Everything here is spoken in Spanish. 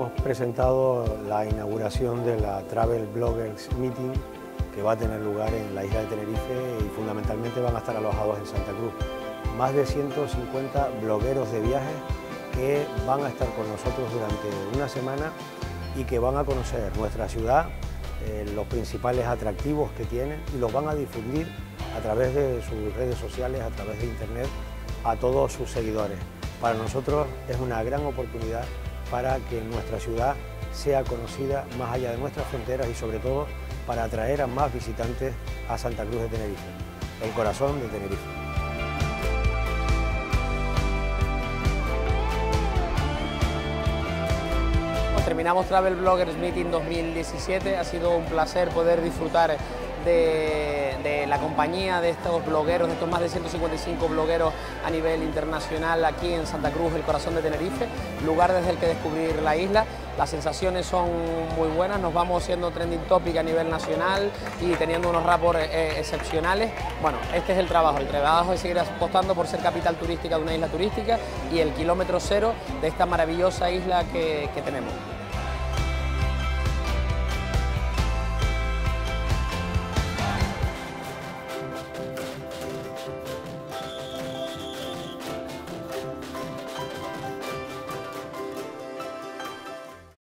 hemos presentado la inauguración de la Travel Bloggers Meeting que va a tener lugar en la isla de Tenerife y fundamentalmente van a estar alojados en Santa Cruz. Más de 150 blogueros de viajes que van a estar con nosotros durante una semana y que van a conocer nuestra ciudad, eh, los principales atractivos que tiene y los van a difundir a través de sus redes sociales, a través de internet, a todos sus seguidores. Para nosotros es una gran oportunidad para que nuestra ciudad sea conocida más allá de nuestras fronteras y sobre todo para atraer a más visitantes a Santa Cruz de Tenerife, el corazón de Tenerife. Terminamos Travel Bloggers Meeting 2017, ha sido un placer poder disfrutar de, la compañía de estos blogueros, de estos más de 155 blogueros a nivel internacional aquí en Santa Cruz, el corazón de Tenerife, lugar desde el que descubrir la isla. Las sensaciones son muy buenas, nos vamos siendo trending topic a nivel nacional y teniendo unos rapports eh, excepcionales. Bueno, este es el trabajo, el trabajo es seguir apostando por ser capital turística de una isla turística y el kilómetro cero de esta maravillosa isla que tenemos.